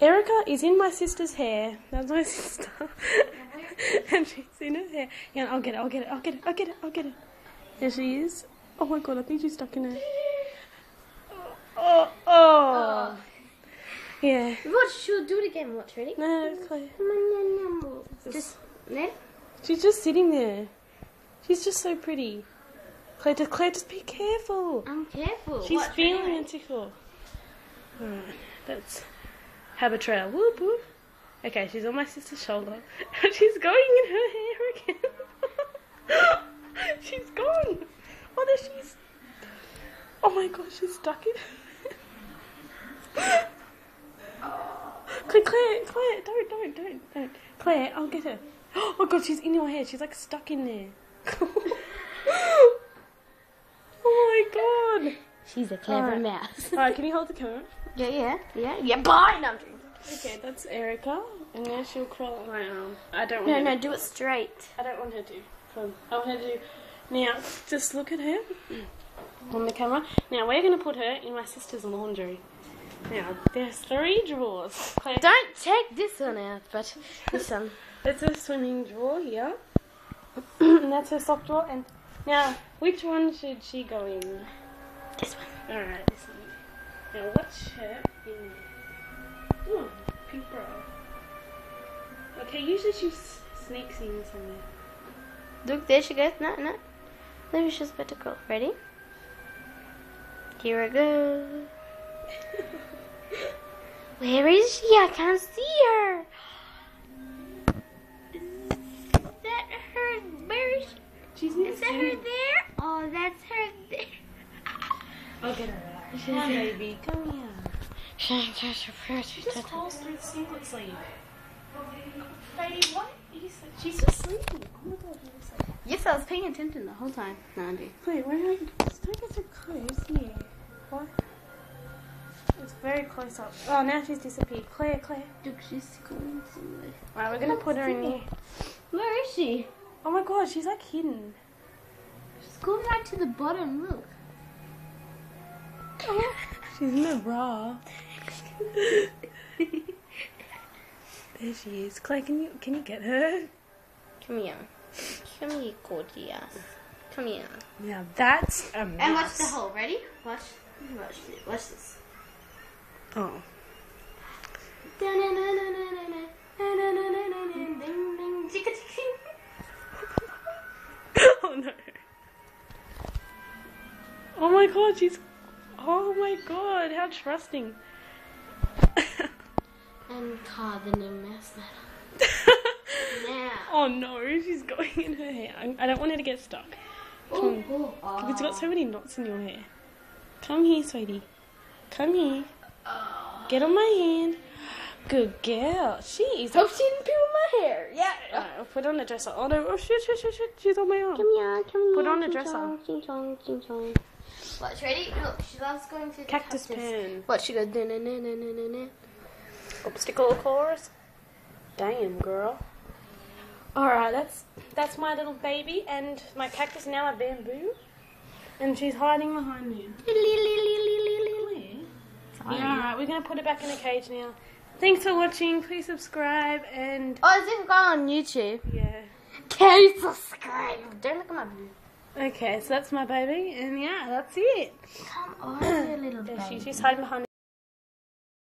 Erica is in my sister's hair. That's my sister. and she's in her hair. Yeah, I'll get it, I'll get it, I'll get it, I'll get it, I'll get it. There she is. Oh my god, I think she's stuck in her. Oh, oh. oh. Yeah. Watch, she'll do it again. Watch, ready? No, no. Just, there. She's just sitting there. She's just so pretty. Clare, just, Clare, just be careful. I'm careful. She's Watch, feeling ready? a tickle. Alright, that's Habitrail. Whoop whoop. Okay, she's on my sister's shoulder. And she's going in her hair again. she's gone. Oh, there she's. Oh my gosh, she's stuck in. Clare, Clare, Clare, don't, don't, don't, don't. Clare, I'll get her. Oh god, she's in your hair. She's like stuck in there. She's a clever Alright. mouse. Alright, can you hold the camera? yeah, yeah, yeah, yeah. Bye. No. Okay, that's Erica, and then she'll crawl on my arm. I don't want no, no, to. do it straight. I don't want her to. Come, I want her to. Now, just look at her mm. on the camera. Now we're gonna put her in my sister's laundry. Now there's three drawers. Clare, Don't take this one out, but this one. That's her swimming drawer here, and that's her sock drawer. And now, which one should she go in? This one. All right, this one. Now, what shirt in there? Ooh, pink bra. Okay, usually she sneaks in somewhere. Look, there she goes. No, no. Maybe she's about to go. Ready? Here I go. Where is she? I can't see her. Is that her? Where is she? She's Is that her there? Oh, that's her there. I'll get her out. Come, baby, come here. She just falls through the singlet sleeve. Baby, what? are you so- She's just sleeping. Oh my god, you're just like. Yes, I was paying attention the whole time. No, I. Wait, where are you? Just don't get so close. Here. What? It's very close up. Oh, now she's disappeared. Clare, Clare. Look, she's going somewhere. Alright, we're gonna put her in here. Where is she? Oh my god, she's like hidden. She's going right to the bottom. Look. She's in a bra. there she is. Clare, can you can you get her? Come here. Come here, gorgeous. Come here. Now that's a mouse. And watch the hole. Ready? Watch. Watch this. Watch this. Oh. oh no. Oh my god, she's. Oh my god, how trusting. And the new mouse now. oh no, she's going in her hair. I, don't want her to get stuck. Oh, oh, oh. It's got so many knots in your hair. Come here, sweetie. Come here. Get on my hand. Good girl. She is. Hope she didn't pee with my hair. Yeah. Alright, I'll put on the dresser. Oh no! Oh shit! Shit! Shit! Shit! She's on my arm. Come here, come here. Put on a ching dresser. chong, Ching chong, ching chong. Watch, ready? Look, she loves going to the Cactus pen. Watch, she goes. na na na na na na. Obstacle course. Damn, girl. Alright, that's that's my little baby, and my cactus now a bamboo, and she's hiding behind me. Yeah, alright, we're gonna put it back in a cage now. Thanks for watching. Please subscribe and Oh, this is going on YouTube. yeah. Can you subscribe? Don't look at my boob. Okay, so that's my baby, and yeah, that's it. Come on, you little There she, baby. she's hiding behind.